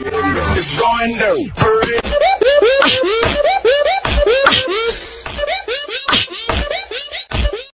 It's going down.